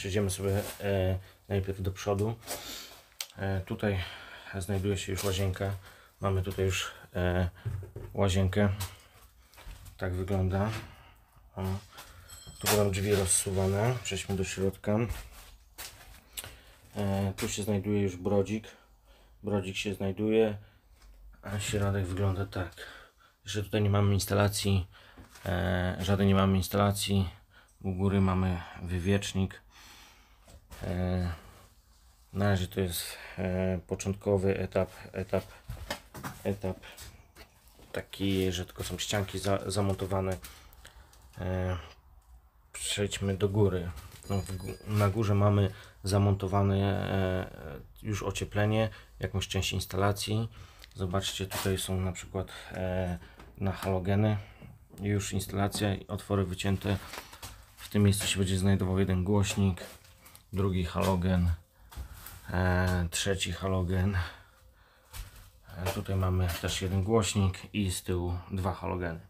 przejdziemy sobie e, najpierw do przodu. E, tutaj znajduje się już łazienka. Mamy tutaj już e, łazienkę. Tak wygląda. O. Tu będą drzwi rozsuwane. Przejdźmy do środka. E, tu się znajduje już brodzik. Brodzik się znajduje, a środek wygląda tak. Jeszcze tutaj nie mamy instalacji, e, żadnej nie mamy instalacji. U góry mamy wywiecznik. E, na razie to jest e, początkowy etap, etap, etap taki, że tylko są ścianki za, zamontowane. E, przejdźmy do góry. No, na górze mamy zamontowane już ocieplenie, jakąś część instalacji. Zobaczcie, tutaj są na przykład na halogeny już instalacja otwory wycięte. W tym miejscu się będzie znajdował jeden głośnik, drugi halogen, e, trzeci halogen. E, tutaj mamy też jeden głośnik i z tyłu dwa halogeny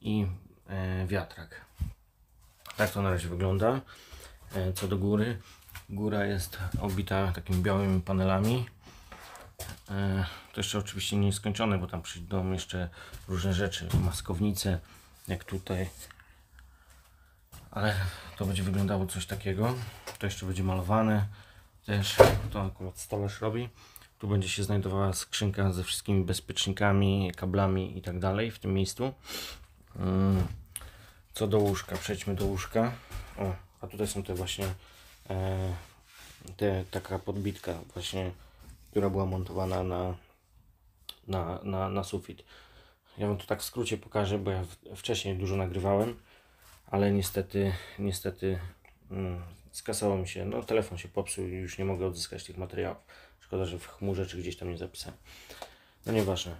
i e, wiatrak. Tak to na razie wygląda. E, Co do góry, góra jest obita takimi białymi panelami. E, To jeszcze oczywiście nie jest skończone, bo tam przyjdą jeszcze różne rzeczy, maskownice, jak tutaj. Ale to będzie wyglądało coś takiego. To jeszcze będzie malowane. Też to akurat stolarz robi. Tu będzie się znajdowała skrzynka ze wszystkimi bezpiecznikami, kablami i tak dalej w tym miejscu. Mm. Co do łóżka, przejdźmy do łóżka. O, a tutaj są te właśnie e, te, taka podbitka właśnie, która była montowana na, na, na, na sufit. Ja wam to tak w skrócie pokażę, bo ja wcześniej dużo nagrywałem, ale niestety, niestety mm, skasało mi się, no telefon się popsuł i już nie mogę odzyskać tych materiałów. Szkoda, że w chmurze czy gdzieś tam nie zapisałem. No nieważne.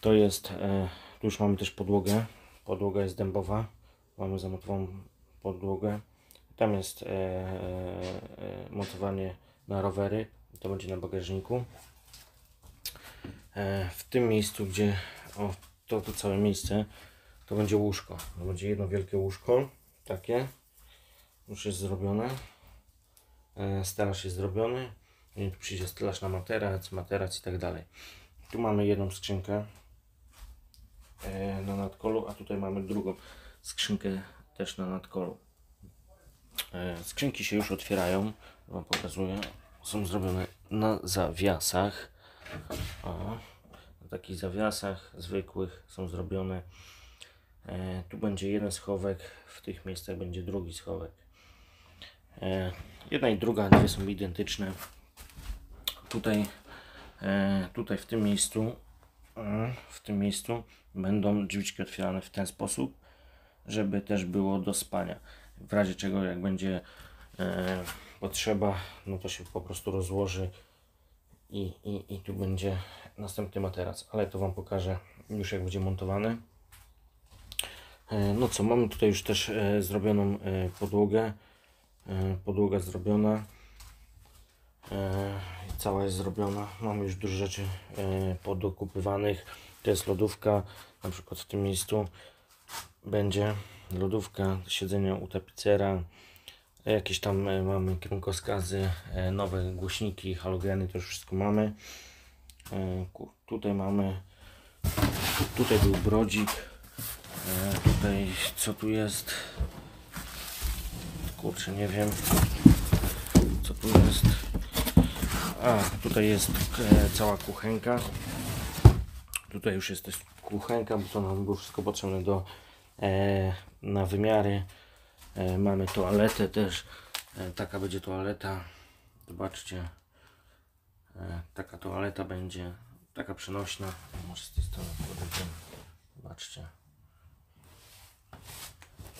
To jest, e, tu już mamy też podłogę. Podłoga jest dębowa. Mamy zamontowaną podłogę. Tam jest e, e, e, montowanie na rowery. To będzie na bagażniku. E, w tym miejscu, gdzie o, to, to całe miejsce, to będzie łóżko. To będzie jedno wielkie łóżko. Takie. Już jest zrobione. E, stelaż jest zrobiony. Tu przyjdzie stelaż na materac, materac i tak dalej. Tu mamy jedną skrzynkę e, na nadkolu, a tutaj mamy drugą skrzynkę też na nadkolu. E, Skrzynki się już otwierają, Wam pokazuję. Są zrobione na zawiasach. O, na takich zawiasach zwykłych są zrobione. Tu będzie jeden schowek, w tych miejscach będzie drugi schowek. E, jedna i druga, dwie są identyczne. Tutaj, e, tutaj w tym miejscu, e, w tym miejscu będą drzwiczki otwierane w ten sposób, żeby też było do spania. W razie czego, jak będzie potrzeba, no to się po prostu rozłoży i, i, i tu będzie następny materac, ale to Wam pokażę już jak będzie montowany. No co, mamy tutaj już też zrobioną podłogę. E, Podłoga zrobiona. E, Cała jest zrobiona. Mamy już dużo rzeczy e, podokupywanych. To jest lodówka, na przykład w tym miejscu będzie lodówka, siedzenie u tapicera. Jakieś tam mamy kierunkowskazy, nowe głośniki, halogeny, to już wszystko mamy. Tutaj mamy, tutaj był brodzik. Tutaj co tu jest? Kurczę, nie wiem co tu jest. A, tutaj jest e, cała kuchenka. Tutaj już jest też kuchenka, bo to nam było wszystko potrzebne do e, na wymiary. E, mamy toaletę też. E, taka będzie toaleta. Zobaczcie. E, taka toaleta będzie. Taka przenośna. Może z tej strony podejdziemy. Zobaczcie.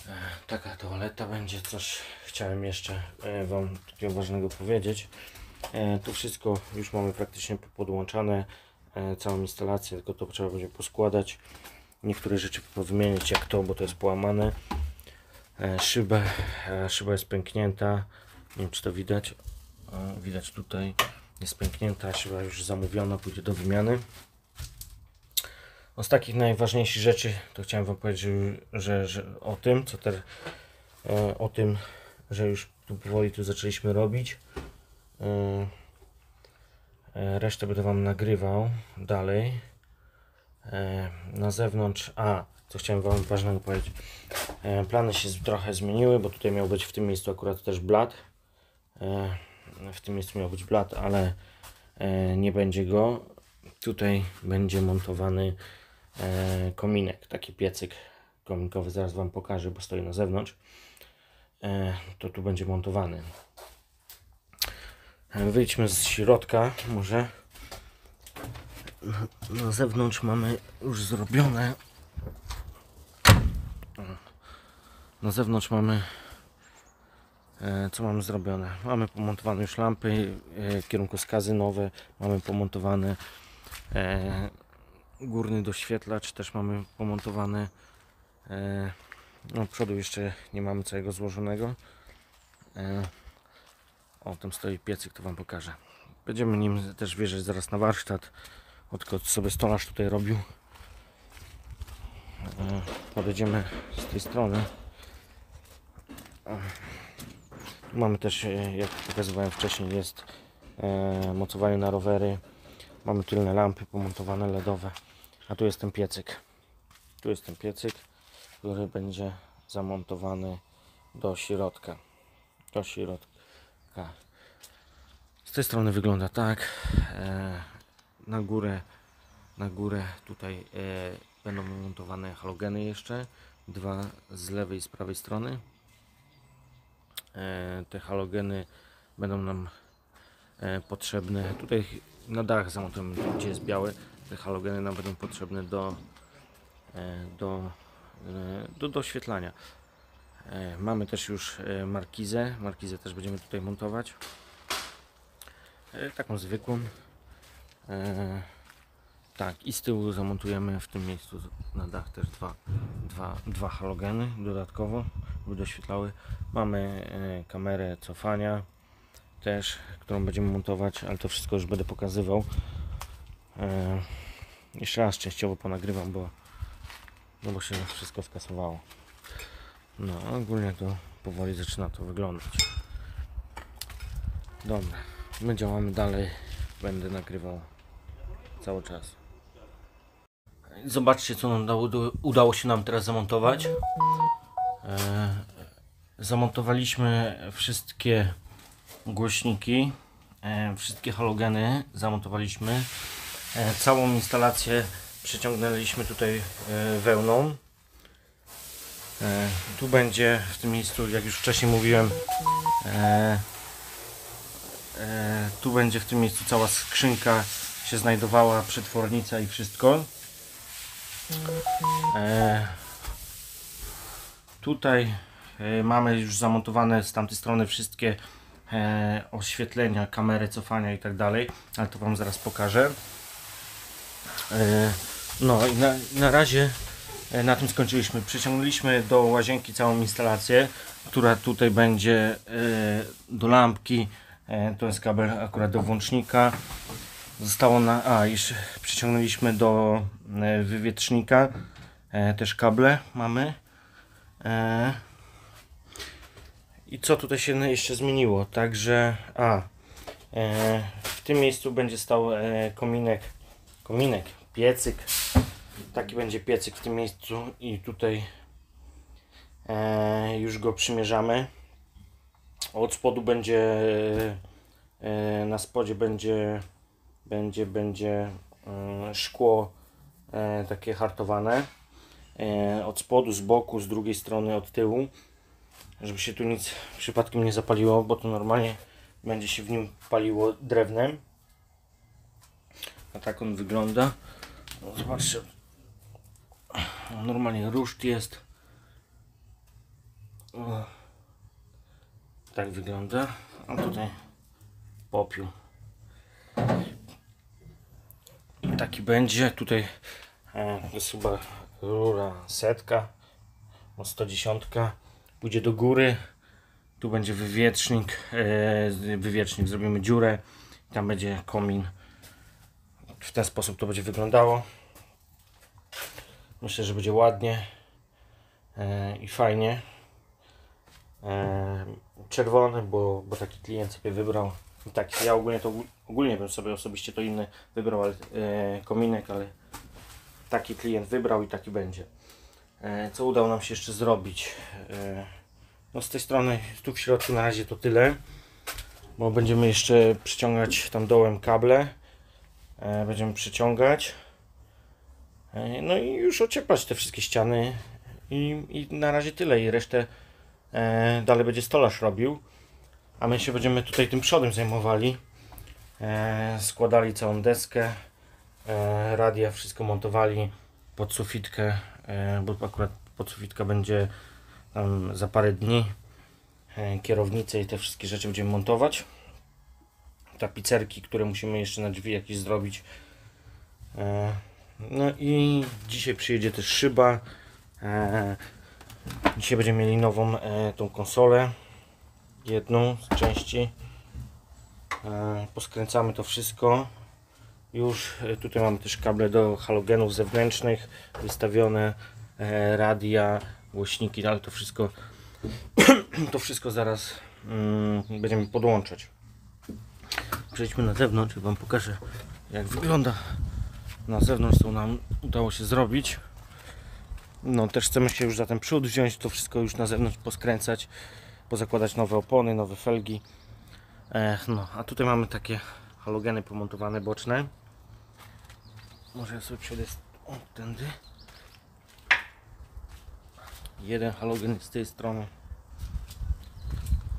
E, taka toaleta będzie. Coś chciałem jeszcze e, Wam takiego ważnego powiedzieć. E, tu wszystko już mamy praktycznie podłączane. Całą instalację, tylko to trzeba będzie poskładać. Niektóre rzeczy powymienić jak to, bo to jest połamane. Szybę, szyba jest pęknięta. Nie wiem czy to widać. Widać tutaj. Jest pęknięta, szyba już zamówiona, pójdzie do wymiany. No z takich najważniejszych rzeczy to chciałem Wam powiedzieć, że, że, o tym, co ter, e, o tym, że już tu powoli tu zaczęliśmy robić. E, e, Resztę będę Wam nagrywał dalej. Na zewnątrz, a co chciałem Wam ważnego powiedzieć. Plany się trochę zmieniły, bo tutaj miał być w tym miejscu akurat też blat. W tym miejscu miał być blat, ale nie będzie go. Tutaj będzie montowany kominek, taki piecyk kominkowy, zaraz Wam pokażę, bo stoi na zewnątrz. E, to tu będzie montowany. E, Wyjdźmy z środka, może. Na, zewnątrz mamy już zrobione. Na zewnątrz mamy. E, co mamy zrobione? Mamy pomontowane już lampy, e, kierunkowskazy nowe, mamy pomontowane e, górny doświetlacz, też mamy pomontowane. E, no, przodu jeszcze nie mamy całego złożonego. E, o, tam stoi piecyk, to Wam pokażę. Będziemy nim też wjeżdżać zaraz na warsztat. Odkąd sobie stolarz tutaj robił. E, podejdziemy z tej strony. Mamy też, jak pokazywałem wcześniej, jest mocowanie na rowery. Mamy tylne lampy pomontowane LEDowe. A tu jest ten piecyk. Tu jest ten piecyk, który będzie zamontowany do środka. Do środka. Z tej strony wygląda tak. E, na górę, na górę tutaj e, będą montowane halogeny jeszcze. Dwa z lewej i z prawej strony. E, te halogeny będą nam potrzebne. Tutaj na dach zamontujemy, gdzie jest białe. Te halogeny nam będą potrzebne do, e, do, e, do doświetlania. E, Mamy też już markizę. Markizę też będziemy tutaj montować. Taką zwykłą. Tak, i z tyłu zamontujemy w tym miejscu na dach też dwa, dwa, dwa halogeny dodatkowo, by doświetlały. Mamy kamerę cofania też, którą będziemy montować, ale to wszystko już będę pokazywał. E, Jeszcze raz częściowo ponagrywam, bo, no bo się wszystko skasowało. No, ogólnie to powoli zaczyna to wyglądać. Dobra, my działamy dalej. Będę nagrywał cały czas. Zobaczcie, co nam dało, udało się nam teraz zamontować. E, zamontowaliśmy wszystkie głośniki, e, wszystkie halogeny zamontowaliśmy. E, całą instalację przeciągnęliśmy tutaj e, wełną. E, tu będzie w tym miejscu, jak już wcześniej mówiłem, tu będzie w tym miejscu cała skrzynka się znajdowała, przetwornica i wszystko. Tutaj mamy już zamontowane z tamtej strony wszystkie oświetlenia, kamery, cofania i tak dalej, ale to Wam zaraz pokażę. E, no i na, na razie e, na tym skończyliśmy. Przeciągnęliśmy do łazienki całą instalację, która tutaj będzie e, do lampki. To jest kabel akurat do włącznika. Zostało na. A, jeszcze przyciągnęliśmy do wywietrznika. Też kable mamy. I co tutaj się jeszcze zmieniło? Także. A. W tym miejscu będzie stał kominek. Kominek, piecyk. Taki będzie piecyk w tym miejscu i tutaj e, już go przymierzamy. Od spodu będzie e, na spodzie będzie będzie będzie e, szkło e, takie hartowane e, od spodu, z boku, z drugiej strony, od tyłu żeby się tu nic przypadkiem nie zapaliło, bo to normalnie będzie się w nim paliło drewnem a tak on wygląda no, zobaczcie. Normalnie ruszt jest. Tak wygląda. A tutaj popiół. Taki będzie. Tutaj e, jest chyba rura setka o 110 pójdzie do góry. Tu będzie wywietrznik e, wywietrznik. Zrobimy dziurę. Tam będzie komin w ten sposób to będzie wyglądało myślę, że będzie ładnie e, i fajnie e, czerwony, bo, bo taki klient sobie wybrał. I tak, ja ogólnie to ogólnie bym sobie osobiście to inny wybrał ale, kominek, ale taki klient wybrał i taki będzie. E, co udało nam się jeszcze zrobić? No z tej strony, tu w środku na razie to tyle, bo będziemy jeszcze przyciągać tam dołem kable. E, będziemy przyciągać. E, no i już ocieplać te wszystkie ściany. I, i na razie tyle. I resztę e, dalej będzie stolarz robił. A my się będziemy tutaj tym przodem zajmowali. Składali całą deskę. Radia, wszystko montowali pod sufitkę, bo akurat pod sufitka będzie tam za parę dni. Kierownicę i te wszystkie rzeczy będziemy montować. Tapicerki, które musimy jeszcze na drzwi jakieś zrobić. E, no i dzisiaj przyjedzie też szyba. E, dzisiaj będziemy mieli nową e, tą konsolę. Jedną z części. Poskręcamy to wszystko. Już tutaj mamy też kable do halogenów zewnętrznych wystawione, radia, głośniki, ale to wszystko to wszystko zaraz mm, będziemy podłączać. Przejdźmy na zewnątrz i Wam pokażę jak wygląda na zewnątrz, co nam udało się zrobić. No też chcemy się już za ten przód wziąć, to wszystko już na zewnątrz poskręcać, pozakładać nowe opony, nowe felgi. No, a tutaj mamy takie halogeny pomontowane boczne. Może ja sobie przejdę tędy. Jeden halogen z tej strony,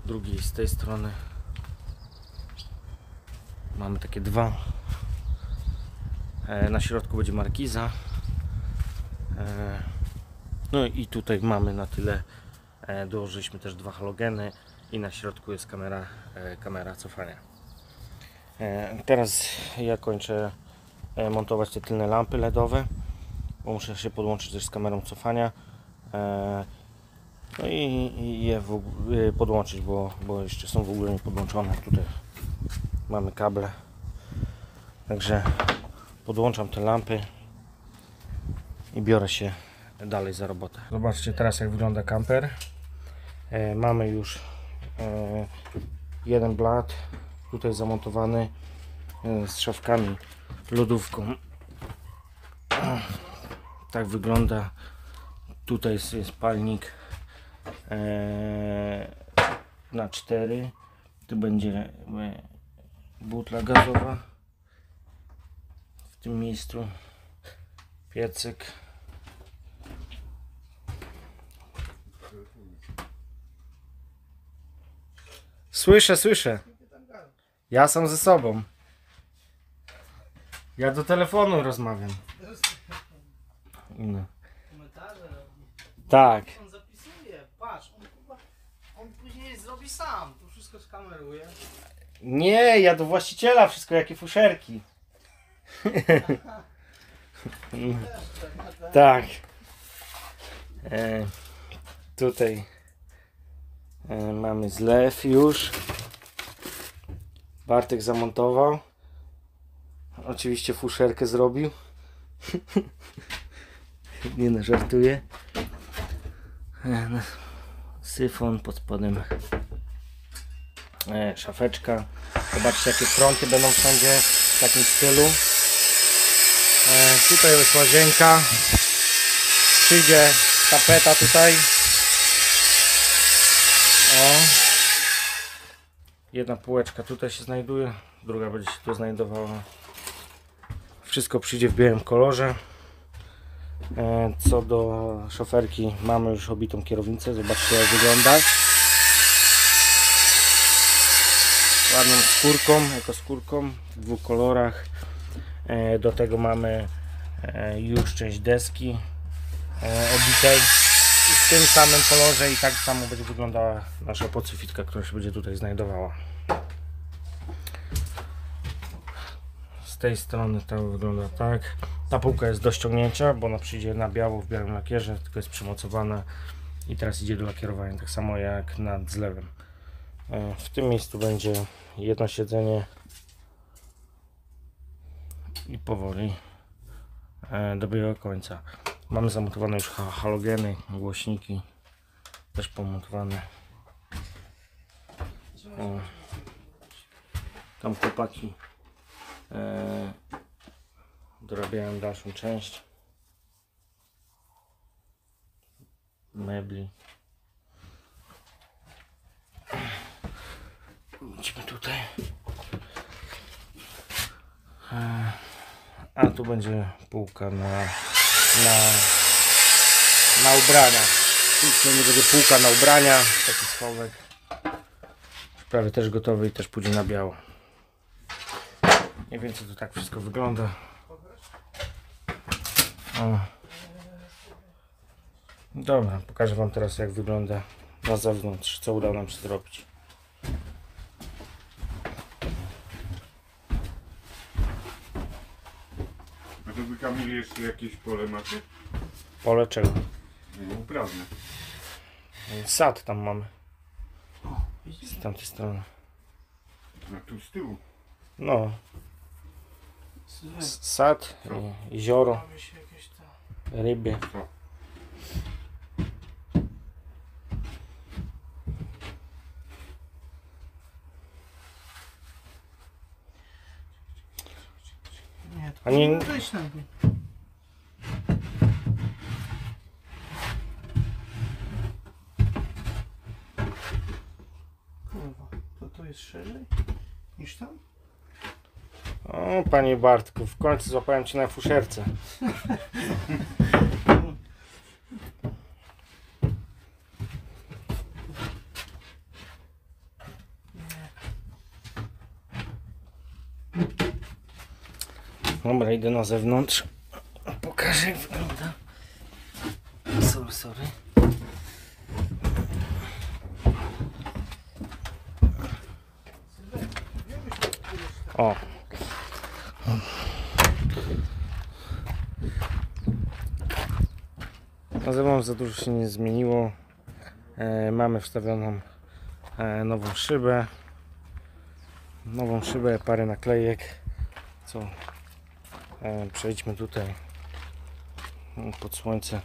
drugi z tej strony. Mamy takie dwa. E, Na środku będzie markiza. E, No i tutaj mamy na tyle. e, Dołożyliśmy też dwa halogeny i na środku jest kamera, kamera cofania. Teraz ja kończę montować te tylne lampy LEDowe, bo muszę się podłączyć też z kamerą cofania. No i, je podłączyć, bo, bo jeszcze są w ogóle nie podłączone. Tutaj mamy kable. Także podłączam te lampy i biorę się dalej za robotę. Zobaczcie teraz jak wygląda kamper. E, mamy już e, jeden blat tutaj zamontowany e, z szafkami, lodówką. Tak wygląda. Tutaj jest, jest palnik e, na 4. Tu będzie e, butla gazowa w tym miejscu piecyk Słyszę, słyszę. Ja sam ze sobą. Ja do telefonu rozmawiam. No. Tak. On zapisuje, patrz, on, on później zrobi sam, to wszystko skameruje. Nie, ja do właściciela wszystko, jakie fuszerki. tak. E, tutaj e, mamy zlew już. Bartek zamontował. Oczywiście fuszerkę zrobił. Nie no, żartuję. E, no, syfon pod spodem szafeczka. Zobaczcie jakie fronty będą wszędzie w takim stylu. E, tutaj jest łazienka. Przyjdzie tapeta tutaj. O. Jedna półeczka tutaj się znajduje, druga będzie się tu znajdowała. Wszystko przyjdzie w białym kolorze. E, co do szoferki, mamy już obitą kierownicę. Zobaczcie jak wygląda. Ładną skórką, jako skórką w dwóch kolorach. E, Do tego mamy e, już część deski e, obitej w tym samym kolorze i tak samo będzie wyglądała nasza podsufitka, która się będzie tutaj znajdowała. Z tej strony to wygląda tak. Ta półka jest do ściągnięcia, bo ona przyjdzie na biało w białym lakierze, tylko jest przymocowana i teraz idzie do lakierowania, tak samo jak nad zlewem. W tym miejscu będzie jedno siedzenie i powoli e, dobiega końca. Mamy zamontowane już ha- halogeny, głośniki też pomontowane. O. Tam chłopaki e, dorabiają dalszą część mebli. Idźmy tutaj. E, a tu będzie półka na, na, na ubrania. Tu nie będzie półka na ubrania, taki schowek. Prawie też gotowy i też pójdzie na biało. Mniej więcej to tak wszystko wygląda. O. Dobra, pokażę Wam teraz jak wygląda na zewnątrz, co udało nam się zrobić. A to wy Kamil jeszcze jakieś pole macie? Pole czego? No, uprawne. Sad tam mamy, z tamtej strony. A tu z tyłu. No, s- sad, i- jezioro, ryby. Co? Nie, to A nie- najpierw. Kurwa, to tu jest szerzej niż tam? O, panie Bartku, w końcu złapałem cię na fuszerce. Dobra, idę na zewnątrz. Pokażę jak wygląda. Sorry, sorry. O, Na zewnątrz za dużo się nie zmieniło. E, mamy wstawioną e, nową szybę. Nową szybę, parę naklejek. Co? E, przejdźmy tutaj mm, pod słońce.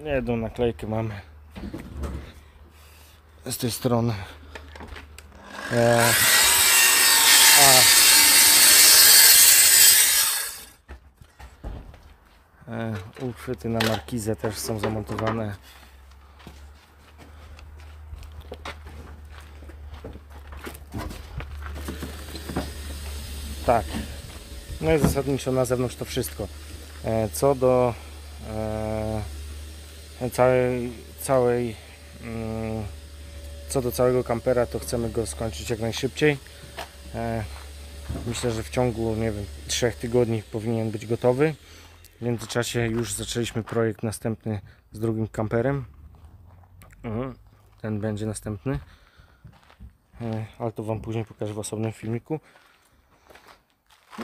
Jedną naklejkę mamy z tej strony. E, a E, uchwyty na markizę też są zamontowane. Tak. No i zasadniczo na zewnątrz to wszystko. E, co do e, całej, całej mm, co do całego kampera to chcemy go skończyć jak najszybciej. E, myślę, że w ciągu nie wiem, trzech tygodni powinien być gotowy. W międzyczasie już zaczęliśmy projekt następny z drugim kamperem. Mhm, Ten będzie następny. Ale to Wam później pokażę w osobnym filmiku.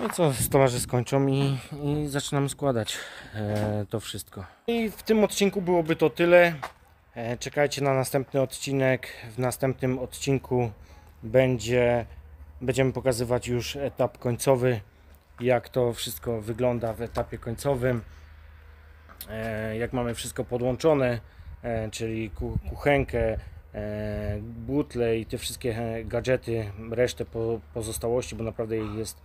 No co, stolarze skończą i, i zaczynamy składać e, to wszystko. I w tym odcinku byłoby to tyle. E, czekajcie na następny odcinek. W następnym odcinku będzie, będziemy pokazywać już etap końcowy jak to wszystko wygląda w etapie końcowym, e, jak mamy wszystko podłączone, e, czyli ku- kuchenkę, e, butle i te wszystkie gadżety, resztę po, pozostałości, bo naprawdę ich jest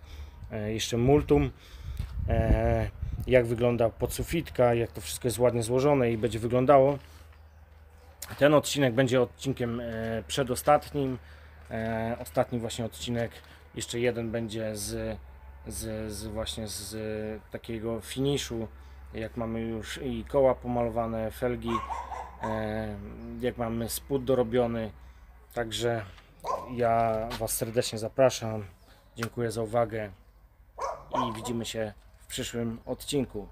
jeszcze multum. E, jak wygląda podsufitka, jak to wszystko jest ładnie złożone i będzie wyglądało. Ten odcinek będzie odcinkiem e, przedostatnim. E, ostatni właśnie odcinek, jeszcze jeden będzie z z, z właśnie z takiego finiszu, jak mamy już i koła pomalowane, felgi, e, jak mamy spód dorobiony. Także ja Was serdecznie zapraszam. Dziękuję za uwagę i widzimy się w przyszłym odcinku.